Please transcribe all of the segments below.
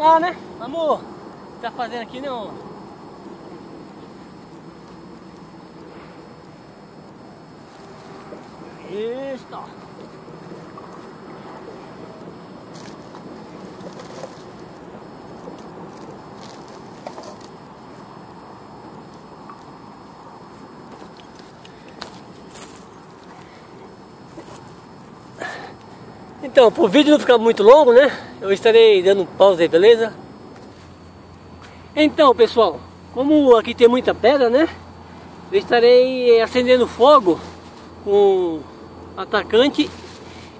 Lá, né? Vamos. Tá fazendo aqui não? Então, para o vídeo não ficar muito longo, né? Eu estarei dando pausa aí, beleza? Então, pessoal, como aqui tem muita pedra, né? Eu estarei acendendo fogo com atacante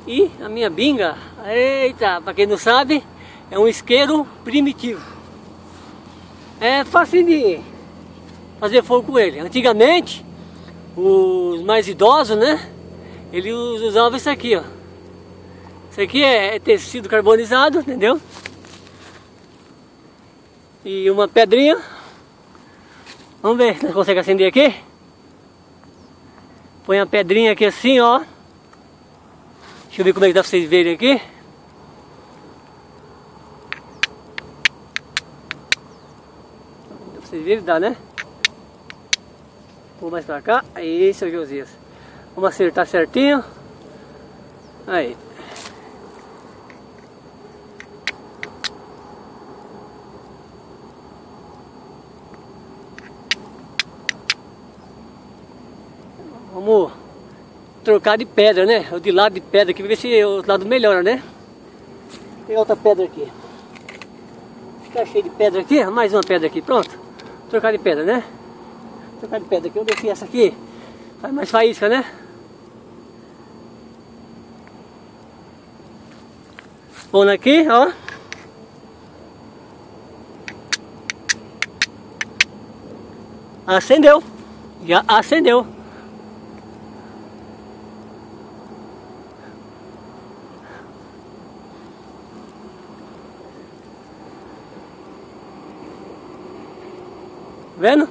e a minha binga. Eita, para quem não sabe, é um isqueiro primitivo. É fácil de fazer fogo com ele. Antigamente, os mais idosos, né? Eles usavam isso aqui, ó. Isso aqui é, é tecido carbonizado, entendeu? E uma pedrinha. Vamos ver se nós conseguimos acender aqui. Põe a pedrinha aqui assim, ó. Deixa eu ver como é que dá pra vocês verem aqui. Dá pra vocês verem, dá né? Vou mais pra cá. Aí, seu Josias. Vamos acertar certinho. Aí. Vamos trocar de pedra, né? O de lado de pedra aqui, ver se o lado melhora, né? Pegar outra pedra aqui. Ficar cheio de pedra aqui, mais uma pedra aqui, pronto. Trocar de pedra, né? Trocar de pedra aqui, eu desci essa aqui. Faz mais faísca, né? Pondo aqui, ó. Acendeu. Já acendeu. Vendo?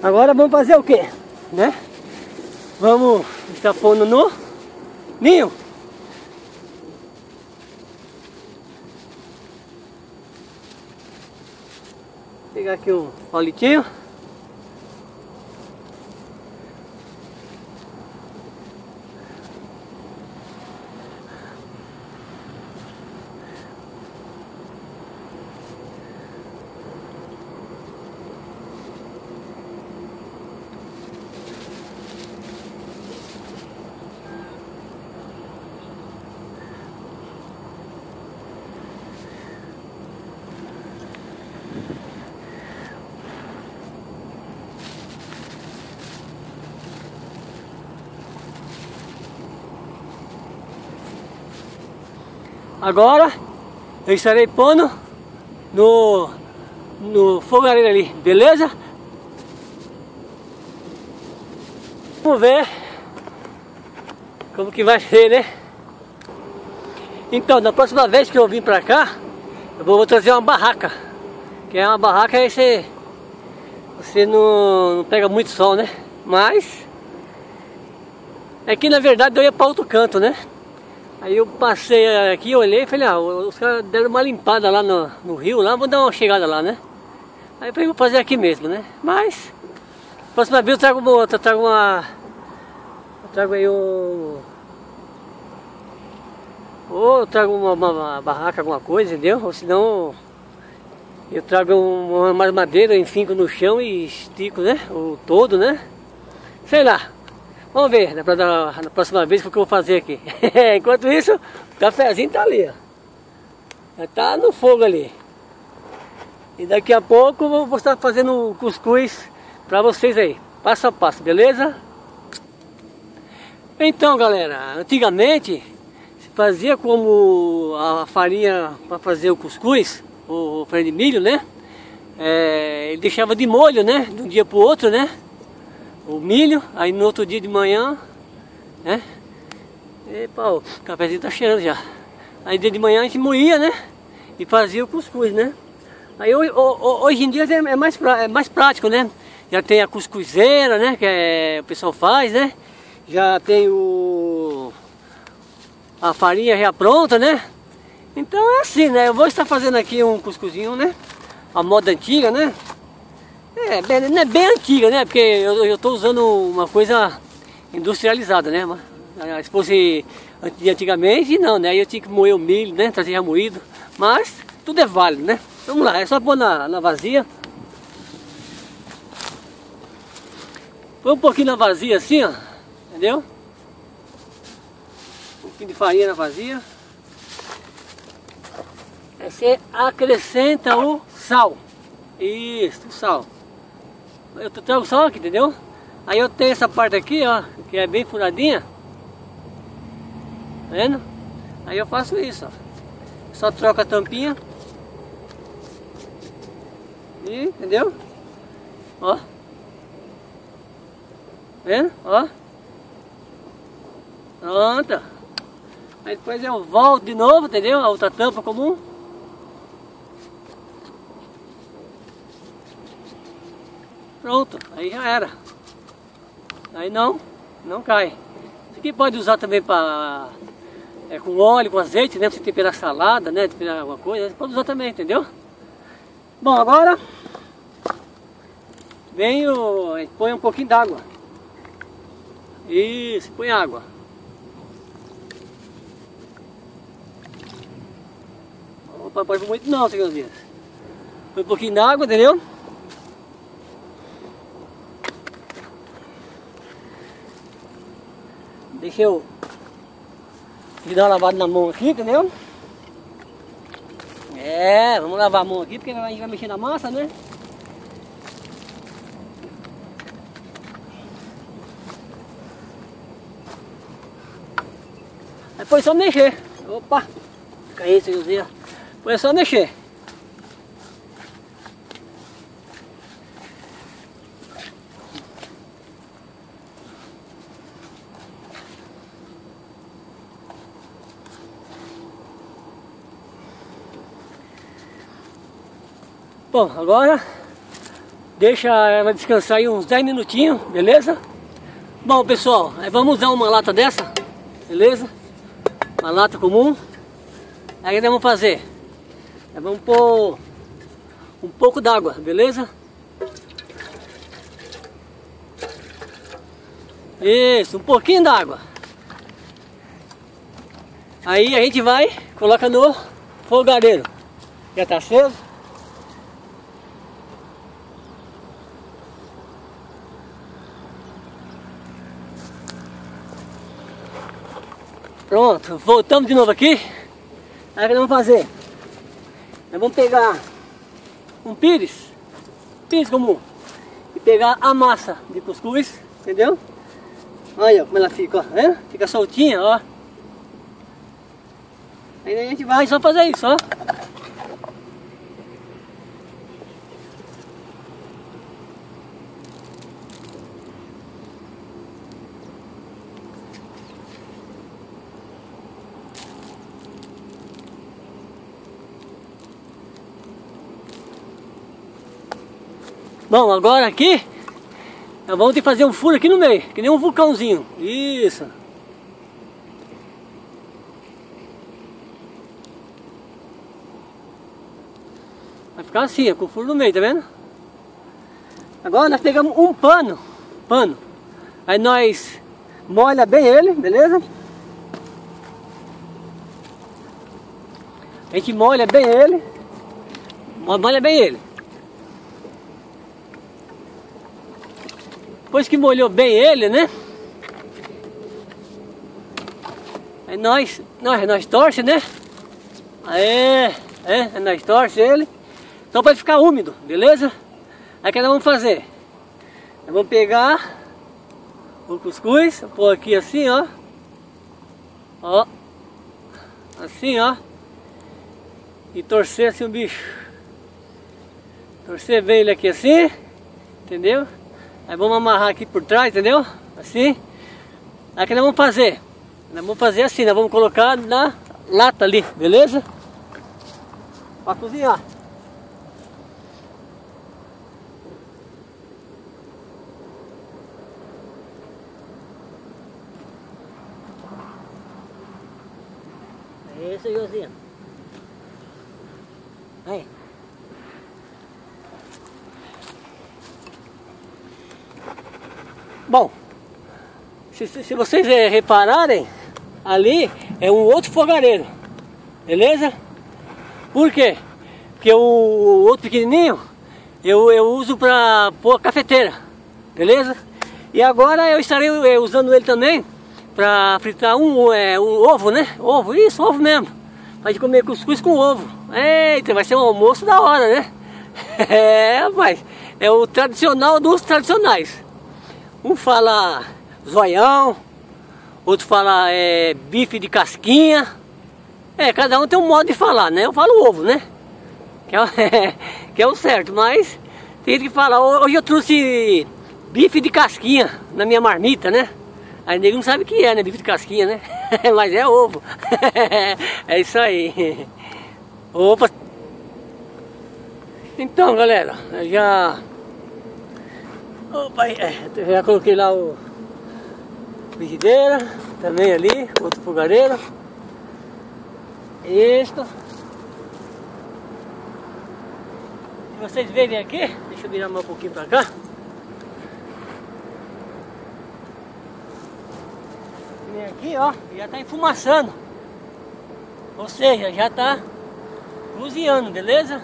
Agora vamos fazer o que? Né? Vamos estar pondo no ninho. Vou pegar aqui um palitinho. Agora eu estarei pondo no, no fogareiro ali, beleza? Vamos ver como que vai ser, né? Então, na próxima vez que eu vim pra cá, eu vou, vou trazer uma barraca. Que é uma barraca aí você, você não, não pega muito sol, né? Mas é que na verdade eu ia para outro canto, né? Aí eu passei aqui, olhei e falei, ah, os caras deram uma limpada lá no, no rio, lá, vou dar uma chegada lá, né? Aí eu falei, vou fazer aqui mesmo, né? Mas, próxima vez eu trago uma outra, trago uma... Trago aí um... Ou eu trago uma, uma, uma barraca, alguma coisa, entendeu? Ou senão eu trago uma, uma madeira, enfinco no chão e estico, né? O todo, né? Sei lá, Vamos ver na, na próxima vez o que eu vou fazer aqui. Enquanto isso, o cafezinho tá ali, ó. tá no fogo ali. E daqui a pouco eu vou estar fazendo cuscuz para vocês aí, passo a passo, beleza? Então galera, antigamente se fazia como a farinha para fazer o cuscuz, o farinha de milho, né? É, ele deixava de molho, né? De um dia para o outro, né? O milho, aí no outro dia de manhã, né? Epa, o cafezinho tá cheirando já. Aí dia de manhã a gente moía, né? E fazia o cuscuz, né? Aí hoje em dia é, é mais, é mais prático, né? Já tem a cuscuzeira, né? Que é, o pessoal faz, né? Já tem o a farinha já pronta, né? Então é assim, né? Eu vou estar fazendo aqui um cuscuzinho, né? A moda antiga, né? É, bem, é bem antiga, né? Porque eu estou usando uma coisa industrializada, né? Se fosse de antigamente, não, né? Eu tinha que moer o milho, né? Trazer já moído. Mas tudo é válido, né? Vamos lá, é só pôr na, na vazia. Põe um pouquinho na vazia assim, ó. Entendeu? Um pouquinho de farinha na vazia. Aí você acrescenta o sal. Isso, o sal. Eu trago sal aqui, entendeu? Aí eu tenho essa parte aqui, ó, que é bem furadinha. Tá vendo? Aí eu faço isso, ó. Só troca a tampinha. E, entendeu? Ó. Tá vendo? Ó. Pronto. Aí depois eu volto de novo, entendeu? A outra tampa comum. Pronto, aí já era. Aí não, não cai. Isso aqui pode usar também para é, com óleo, com azeite, né? Pra você temperar salada, né? Temperar alguma coisa, pode usar também, entendeu? Bom, agora vem o. põe um pouquinho d'água. Isso, põe água. Opa, pode muito não, senhores. Põe um pouquinho d'água, entendeu? Deixa eu dar uma lavada na mão aqui, entendeu? É, vamos lavar a mão aqui porque a gente vai mexer na massa, né? Depois é só mexer. Opa! Caiu, senhorzinho. É só mexer. Bom, agora deixa ela descansar aí uns 10 minutinhos, beleza? Bom pessoal, vamos usar uma lata dessa, beleza? Uma lata comum. Aí nós vamos fazer, nós vamos pôr um pouco d'água, beleza? Isso, um pouquinho d'água. Aí a gente vai, coloca no fogareiro. Já tá aceso? Pronto, voltamos de novo aqui. Aí o que nós vamos fazer? Nós vamos pegar um pires, pires comum, e pegar a massa de cuscuz, entendeu? Olha como ela fica, ó, né? Fica soltinha, ó. Aí a gente vai só fazer isso, ó. Bom, agora aqui nós vamos ter que fazer um furo aqui no meio, que nem um vulcãozinho. Isso. Vai ficar assim, com o furo no meio, tá vendo? Agora nós pegamos um pano, pano. Aí nós molha bem ele, beleza? A gente molha bem ele. Molha bem ele. Depois que molhou bem ele, né? Aí nós, nós, nós torce, né? Aí, é, nós torce ele. Então para ficar úmido, beleza? Aí o que nós vamos fazer? Nós vamos pegar o cuscuz, pôr aqui assim, ó. Ó. Assim, ó. E torcer assim o bicho. Torcer bem ele aqui assim, entendeu? Aí vamos amarrar aqui por trás, entendeu? Assim. Aí que nós vamos fazer? Nós vamos fazer assim, nós vamos colocar na lata ali, beleza? Para cozinhar. É isso Josinha. Aí. Bom, se, se vocês é, repararem, ali é um outro fogareiro, beleza? Por quê? Porque o, o outro pequenininho eu, eu uso para pôr cafeteira, beleza? E agora eu estarei é, usando ele também para fritar um, é, um ovo, né? Ovo, isso, ovo mesmo. Para comer cuscuz com ovo. Eita, vai ser um almoço da hora, né? É, rapaz, é o tradicional dos tradicionais. Um fala zoião, outro fala é, bife de casquinha. É, cada um tem um modo de falar, né? Eu falo ovo, né? Que é, que é o certo, mas tem que fala, hoje eu trouxe bife de casquinha na minha marmita, né? Aí nego não sabe o que é, né? Bife de casquinha, né? mas é ovo. é isso aí. Opa! Então, galera, já Opa, é, já coloquei lá o frigideira, também ali, outro fogareiro. Isto. Se vocês verem aqui, deixa eu virar mais um pouquinho pra cá. Vem aqui, ó, já tá enfumaçando. Ou seja, já tá cozinhando, beleza?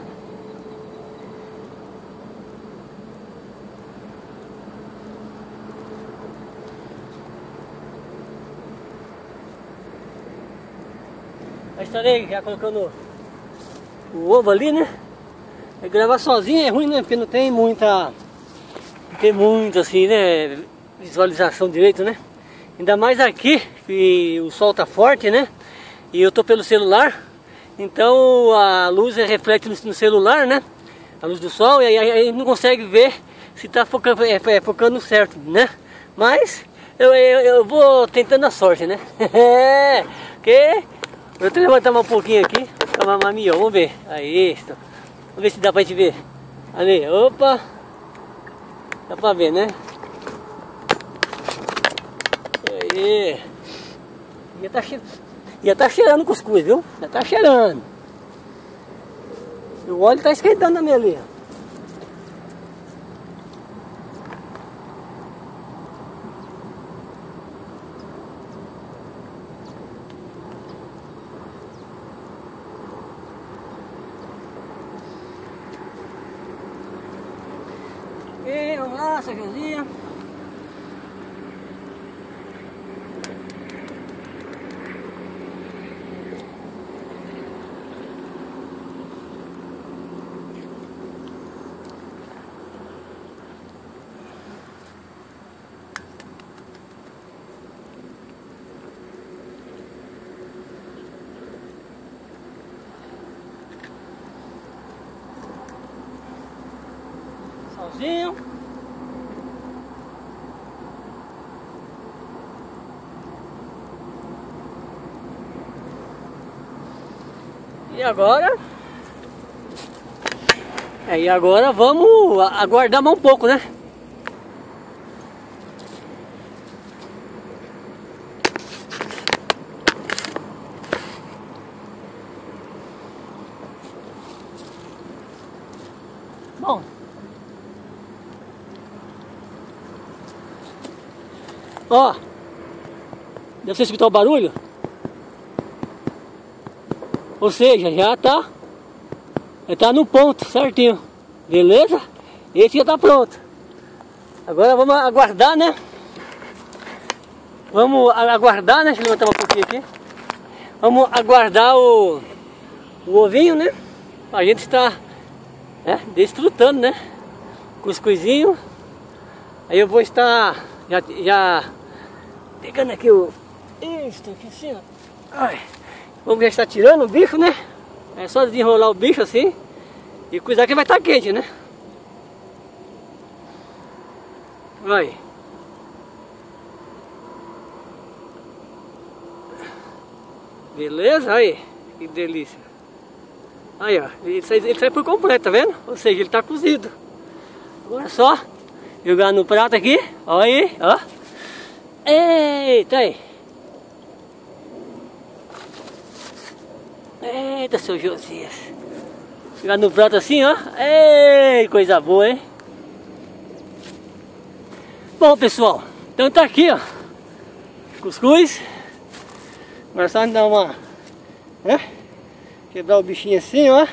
Eu estarei já colocando o ovo ali, né? E gravar sozinho é ruim, né? Porque não tem muita... Não tem muito assim, né? Visualização direito, né? Ainda mais aqui, que o sol tá forte, né? E eu tô pelo celular. Então a luz reflete no celular, né? A luz do sol, e aí a gente não consegue ver se tá focando, é, é, focando certo, né? Mas eu, eu, eu vou tentando a sorte, né? É, Vou até levantar um pouquinho aqui, mais melhor, vamos ver. Aí. Vamos ver se dá pra gente ver. Ali, opa. Dá pra ver, né? Aí. Já tá, che... Já tá cheirando cuscuz, viu? Já tá cheirando. O óleo tá esquentando também ali, ó. E vamos lá, cervejinha. Salzinho. E agora? É, e agora vamos aguardar mais um pouco, né? Bom, Ó, deve você escutar o barulho? Ou seja, já tá, já tá no ponto certinho, beleza? Esse já tá pronto. Agora vamos aguardar, né? Vamos aguardar, né? Deixa eu levantar um pouquinho aqui. Vamos aguardar o, o ovinho, né? A gente está né, desfrutando, né? Cuscuzinho. Aí eu vou estar já, já Pegando aqui o... Isso, aqui assim, ó. Ai. Vamos já estar tirando o bicho, né? É só desenrolar o bicho assim. E cuidar que vai estar quente, né? Vai. Beleza? Aí. Que delícia. Aí, ó. Ele sai, ele sai por completo, tá vendo? Ou seja, ele tá cozido. Agora é só jogar no prato aqui. Olha aí, ó. Eita aí. Eita, seu Josias. Pegar no prato assim, ó. Ei, coisa boa, hein? Bom, pessoal, então tá aqui, ó. Cuscuz. Agora só dar uma... Né? Quebrar o bichinho assim, ó.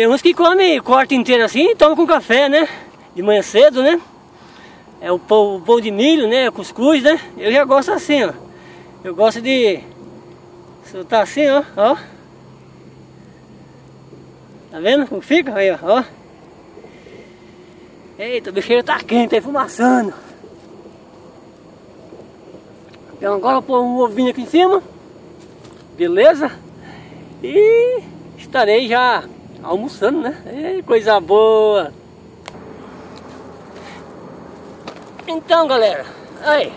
Tem uns que comem corte inteiro assim e tomam com café, né? De manhã cedo, né? É o pão, o pão de milho, né? O cuscuz, né? Eu já gosto assim, ó. Eu gosto de soltar assim, ó. ó. Tá vendo como fica? Aí, ó. Eita, o bicheiro tá quente, tá enfumaçando. Então agora eu pôr um ovinho aqui em cima. Beleza? E estarei já almoçando, né? Coisa boa! Então, galera, aí,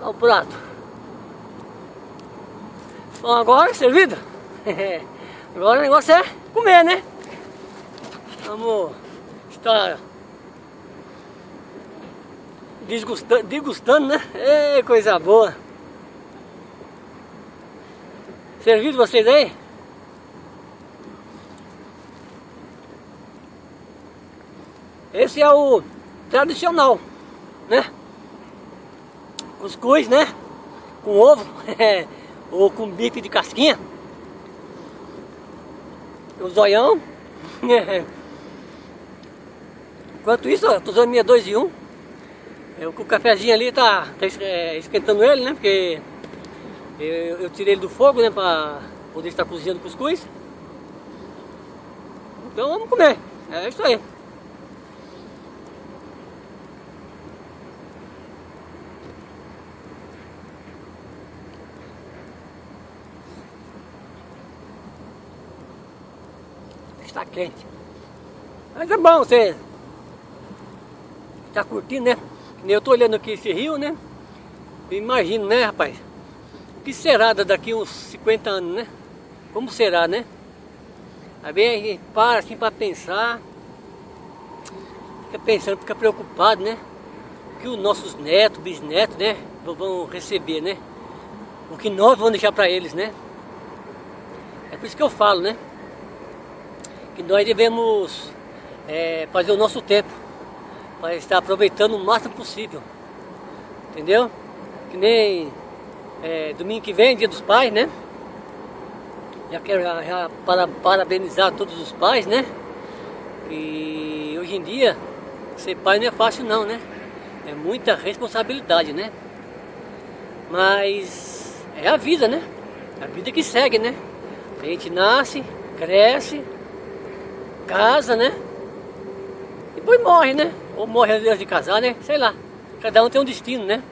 olha o prato. Bom, agora servido. agora o negócio é comer, né? Vamos estar degustando, né? Coisa boa. Servido vocês aí? É o tradicional, né? Cuscuz, né? Com ovo, ou com bife de casquinha. O zoião. Enquanto isso, eu tô usando minha 2 e 1. Um. O cafezinho ali tá, tá é, esquentando ele, né? Porque eu, eu, tirei ele do fogo, né? Pra poder estar cozinhando cuscuz. Então vamos comer. É isso aí. Está quente. Mas é bom você tá curtindo, né? Eu tô olhando aqui esse rio, né? Imagino, né, rapaz? Que será daqui uns 50 anos, né? Como será, né? Aí vem a gente para assim para pensar, fica pensando, fica preocupado, né? O que os nossos netos, bisnetos, né? Vão receber, né? O que nós vamos deixar para eles, né? É por isso que eu falo, né? Que nós devemos é, fazer o nosso tempo para estar aproveitando o máximo possível. Entendeu? Que nem é, domingo que vem, dia dos pais, né? Já quero já, já para, parabenizar todos os pais, né? E hoje em dia, ser pai não é fácil não, né? É muita responsabilidade, né? Mas é a vida, né? A vida que segue, né? A gente nasce, cresce, casa, né? E depois morre, né? Ou morre antes de casar, né? Sei lá. Cada um tem um destino, né?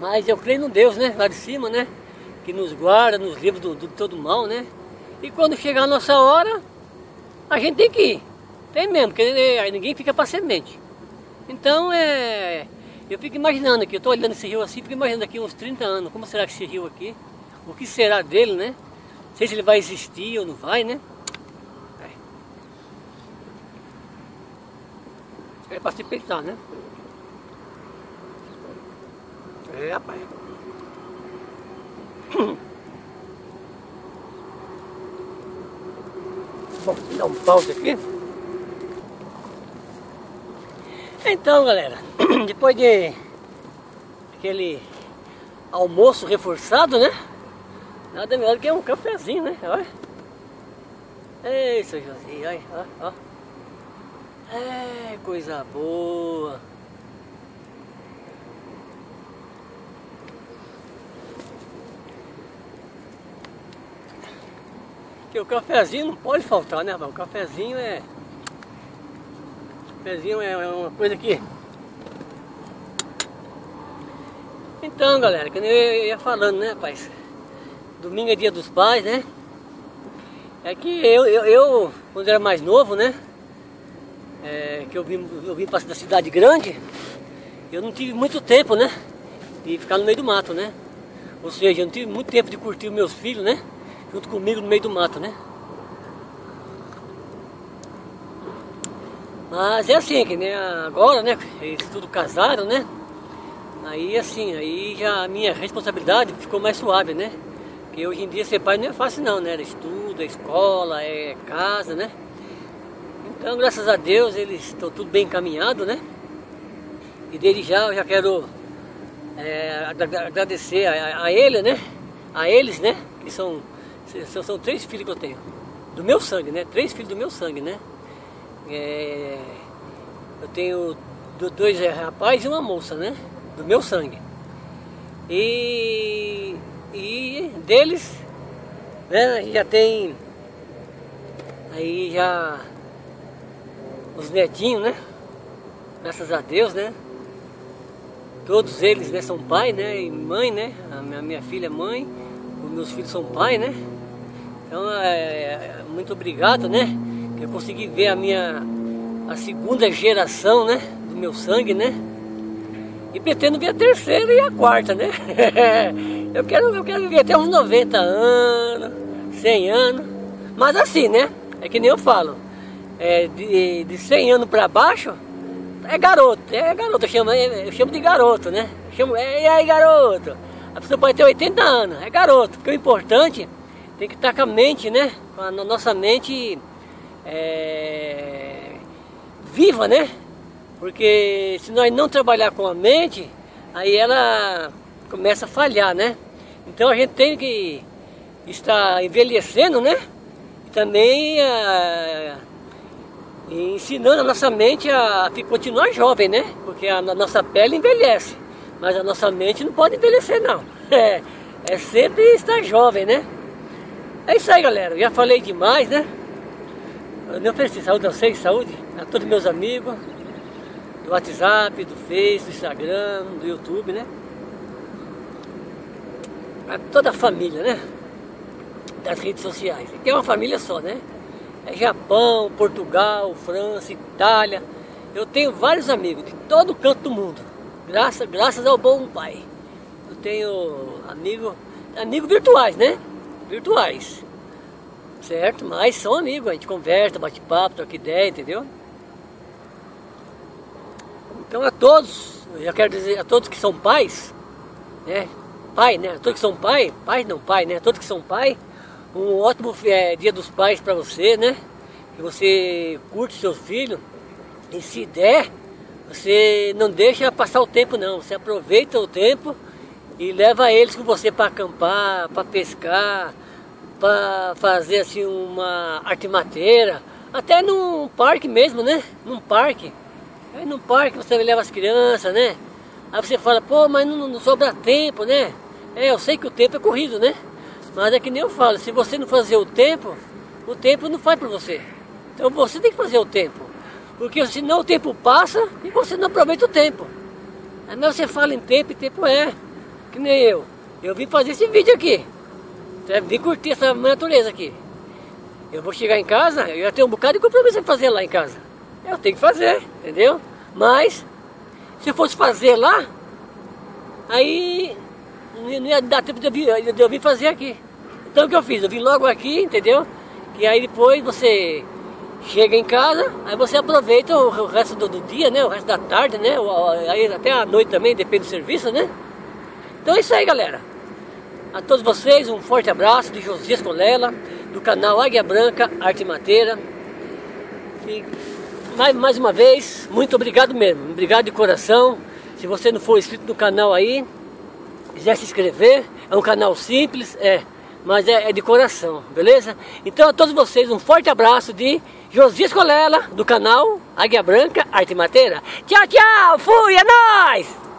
Mas eu creio no Deus, né? Lá de cima, né? Que nos guarda, nos livra do, do todo mal, né? E quando chegar a nossa hora, a gente tem que ir. Tem mesmo, porque aí ninguém fica para semente. Então é. Eu fico imaginando aqui, eu estou olhando esse rio assim, fico imaginando aqui uns 30 anos, como será que esse rio aqui? O que será dele, né? Não sei se ele vai existir ou não vai, né? É para se pensar, né? É, rapaz. Bom, vou dar um pause aqui. Então, galera, depois de aquele almoço reforçado, né? Nada melhor do que um cafezinho, né? Olha. Ei, seu Josinho, olha, ó. É, coisa boa. Que o cafezinho não pode faltar, né, O cafezinho é... O cafezinho é uma coisa que... Então, galera, que eu ia falando, né, rapaz? Domingo é dia dos pais, né? É que eu, eu, eu quando era mais novo, né? É, que eu vim, eu vim para da cidade grande, eu não tive muito tempo, né? De ficar no meio do mato, né? Ou seja, eu não tive muito tempo de curtir os meus filhos, né? Junto comigo no meio do mato, né? Mas é assim, que nem agora, né? Eles tudo casaram, né? Aí assim, aí já a minha responsabilidade ficou mais suave, né? Porque hoje em dia ser pai não é fácil não, né? Estudo, é escola, é casa, né? Então graças a Deus eles estão tudo bem encaminhado, né? E desde já eu já quero é, agradecer a, a, ele, né? A eles, né? Que são, são, são, três filhos que eu tenho. Do meu sangue, né? Três filhos do meu sangue, né? É, eu tenho dois rapazes e uma moça, né? Do meu sangue. E, e deles, né? Já tem aí já os netinhos, né? Graças a Deus, né? Todos eles né, são pai né, e mãe, né? A minha, minha filha é mãe, os meus filhos são pai, né? Então, é, é, muito obrigado, né? Eu consegui ver a minha a segunda geração, né? Do meu sangue, né? E pretendo ver a terceira e a quarta, né? eu, quero, eu quero viver até uns 90 anos, 100 anos. Mas assim, né? É que nem eu falo. É, de, de 100 anos para baixo, é garoto, é garoto, eu chamo, eu chamo de garoto, né? Eu chamo, e aí garoto? A pessoa pode ter 80 anos, é garoto, porque o importante tem que estar com a mente, né? Com a nossa mente é, viva, né? Porque se nós não trabalhar com a mente, aí ela começa a falhar, né? Então a gente tem que estar envelhecendo, né? E também a, e ensinando a nossa mente a, continuar jovem, né? Porque a, nossa pele envelhece, mas a nossa mente não pode envelhecer não. É, é sempre estar jovem, né? É isso aí, galera. Eu já falei demais, né? Eu me ofereci saúde a vocês, saúde a todos meus amigos do WhatsApp, do Face, do Instagram, do YouTube, né? A toda a família, né? Das redes sociais. Que é uma família só, né? É Japão, Portugal, França, Itália. Eu tenho vários amigos de todo canto do mundo, graças, graças ao bom pai. Eu tenho amigos, amigos virtuais, né? Virtuais. Certo? Mas são amigos, a gente conversa, bate papo, troca ideia, entendeu? Então a todos, eu já quero dizer a todos que são pais, né? Pai, né? A todos que são pai, pai não pai, né? A todos que são pai, um ótimo é, dia dos pais para você, né? Que você curte seus filhos e se der, você não deixa passar o tempo não, você aproveita o tempo e leva eles com você para acampar, para pescar, para fazer assim uma artimateira, até num parque mesmo, né? Num parque. Aí num parque você leva as crianças, né? Aí você fala, pô, mas não, não sobra tempo, né? É, eu sei que o tempo é corrido, né? Mas é que nem eu falo, se você não fazer o tempo, o tempo não faz para você. Então você tem que fazer o tempo. Porque senão o tempo passa e você não aproveita o tempo. Aí você fala em tempo e tempo é. Que nem eu. Eu vim fazer esse vídeo aqui. Então, vim curtir essa natureza aqui. Eu vou chegar em casa, eu já tenho um bocado de compromisso para fazer lá em casa. Eu tenho que fazer, entendeu? Mas, se eu fosse fazer lá, aí não ia dar tempo de eu, vir, de eu vir fazer aqui. Então o que eu fiz? Eu vim logo aqui, entendeu? E aí depois você chega em casa, aí você aproveita o resto do, do dia, né? O resto da tarde, né? Aí até a noite também, depende do serviço, né? Então é isso aí, galera. A todos vocês, um forte abraço de Josias Colela, do canal Águia Branca Arte Mateira. E mais, mais uma vez, muito obrigado mesmo. Obrigado de coração. Se você não for inscrito no canal aí, quiser se inscrever, é um canal simples, é, mas é, é de coração, beleza? Então a todos vocês um forte abraço de Josias Colela, do canal Águia Branca Arte Mateira. Tchau, tchau, fui, é nóis!